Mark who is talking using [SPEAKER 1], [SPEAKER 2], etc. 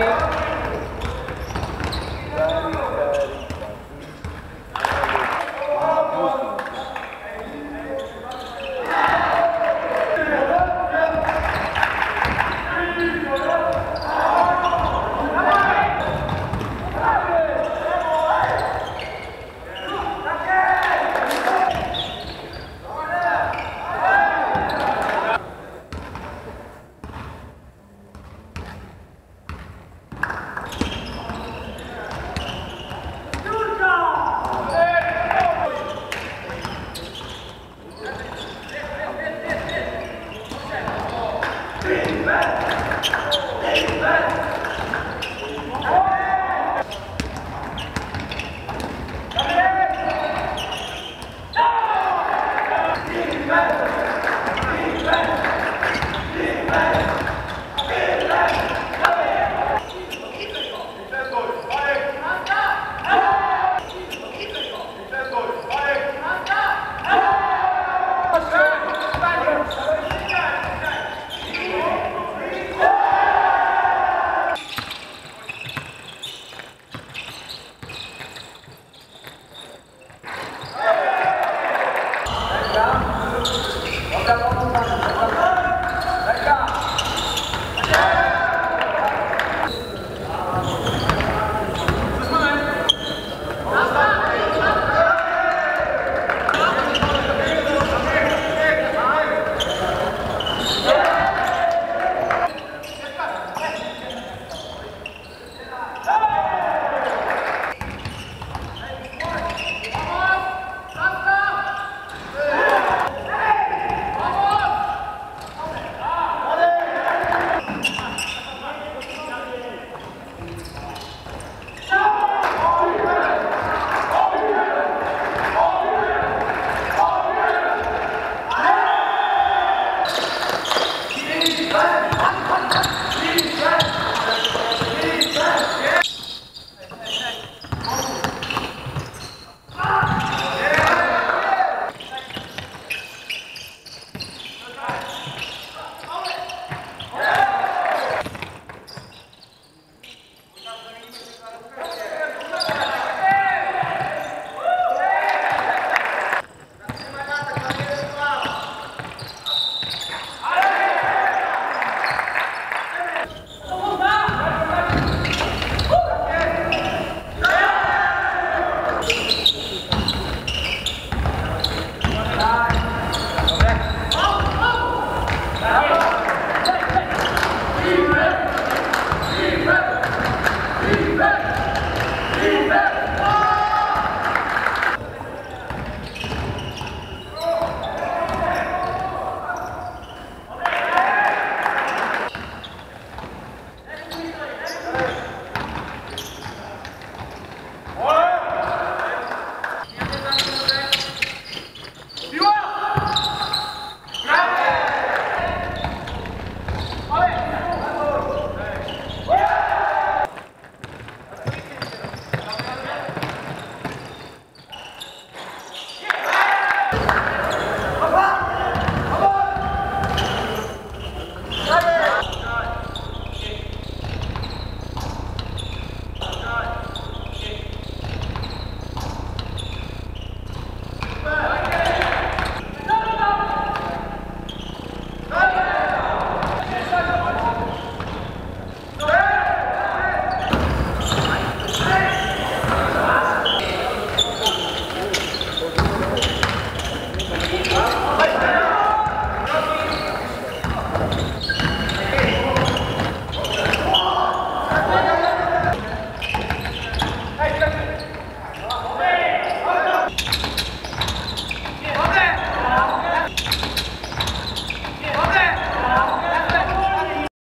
[SPEAKER 1] Thank you.
[SPEAKER 2] Amen.